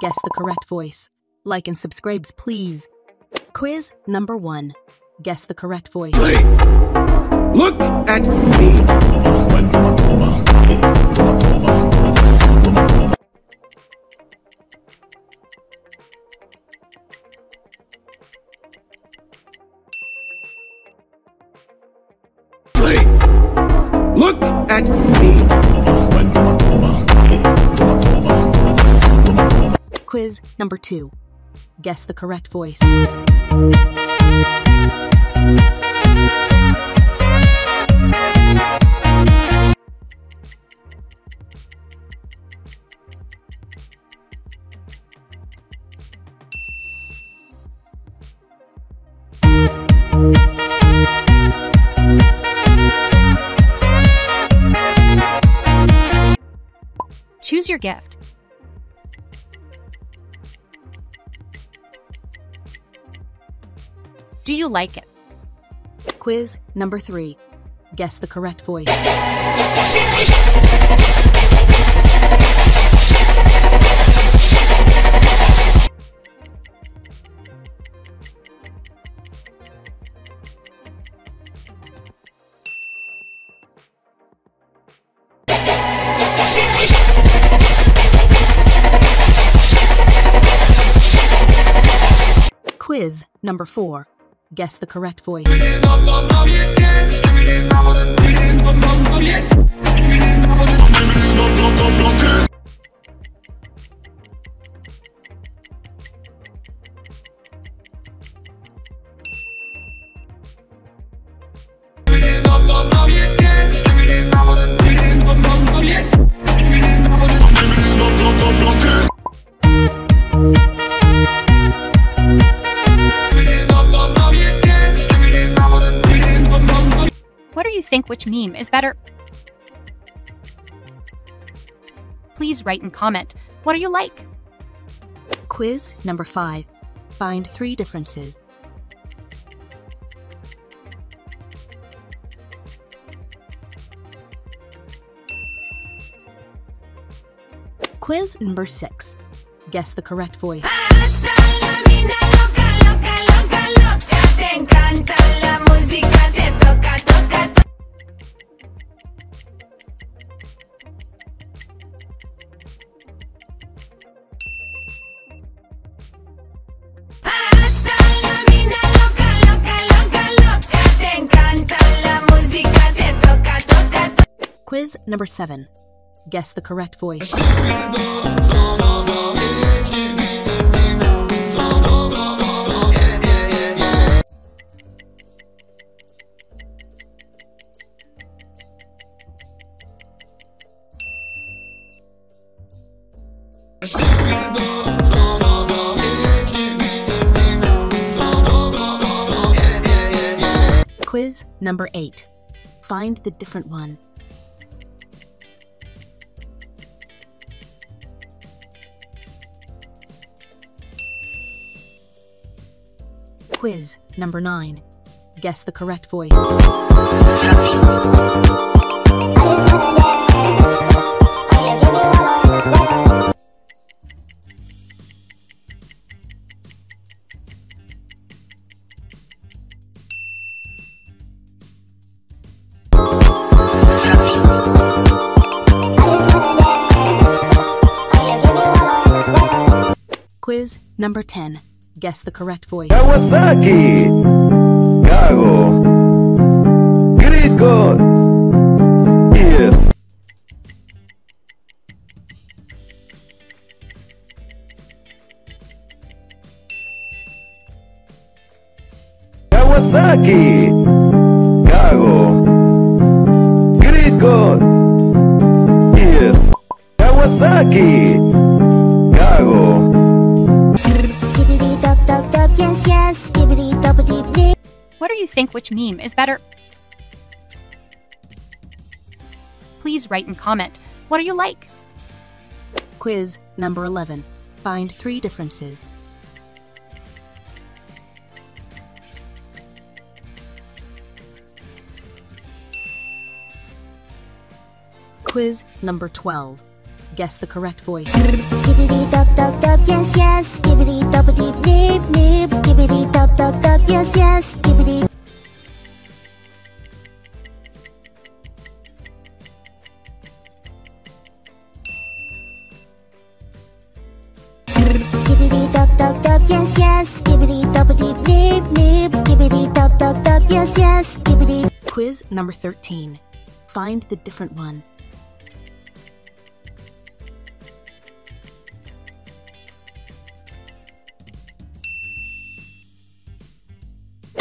Guess the correct voice. Like and subscribes, please. Quiz number one. Guess the correct voice. Look at me. Look at me. Quiz number two. Guess the correct voice. Choose your gift. Do you like it? Quiz number three. Guess the correct voice. Quiz number four. Guess the correct voice. You think which meme is better? Please write and comment. What do you like? Quiz number five. Find three differences. Quiz number six. Guess the correct voice. Quiz number seven. Guess the correct voice. Quiz number eight. Find the different one. Quiz number nine. Guess the correct voice. Quiz number 10. Guess the correct voice. Kawasaki. Gago. Griego. Yes. Kawasaki. Gago. Griego. Yes. Kawasaki. what do you think which meme is better? Please write and comment. What do you like? Quiz number 11. Find three differences. Quiz number 12. Guess the correct voice. Skibidi dub dub dub, yes, yes. Skibidi dub dub. Skibidi dub dub dub, yes, yes. Yes yes. Skibidi. Quiz number 13. Find the different one.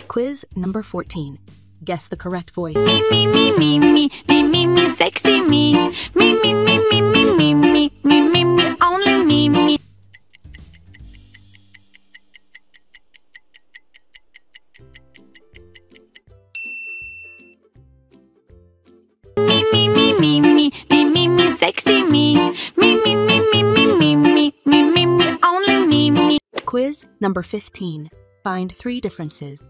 Quiz number 14. Guess the correct voice. Me, me, me, me, me, me, me, me, sexy me. Me, me, me, me, me, me, me, me, me, me, only me, me. Me, sexy me. Me, me, me, me, me, me, me, me, me, me, only me, me. Quiz number 15. Find three differences.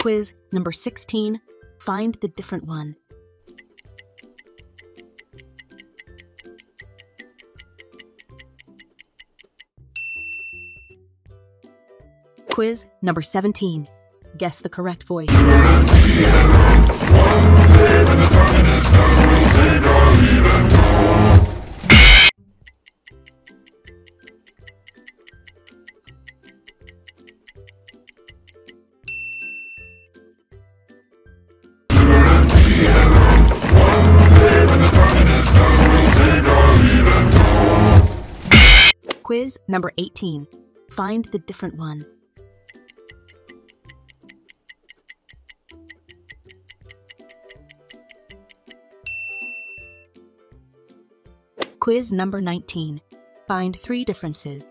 Quiz number 16. Find the different one. Quiz number 17. Guess the correct voice. Quiz number 18. Find the different one. Quiz number 19. Find three differences.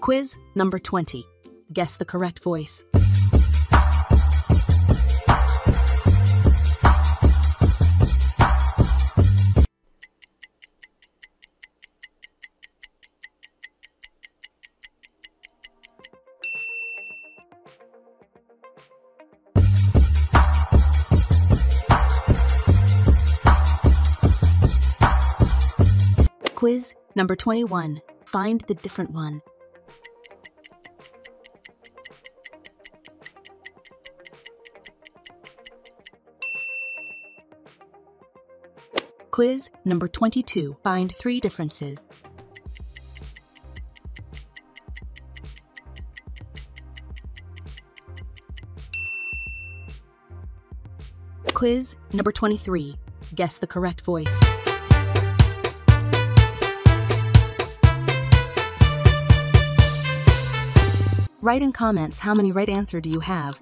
Quiz number 20. Guess the correct voice. Quiz number 21. Find the different one. Quiz number 22. Find three differences. Quiz number 23. Guess the correct voice. Write in comments how many right answer do you have